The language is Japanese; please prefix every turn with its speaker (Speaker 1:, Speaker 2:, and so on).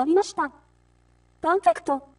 Speaker 1: なりました。パーフェクト。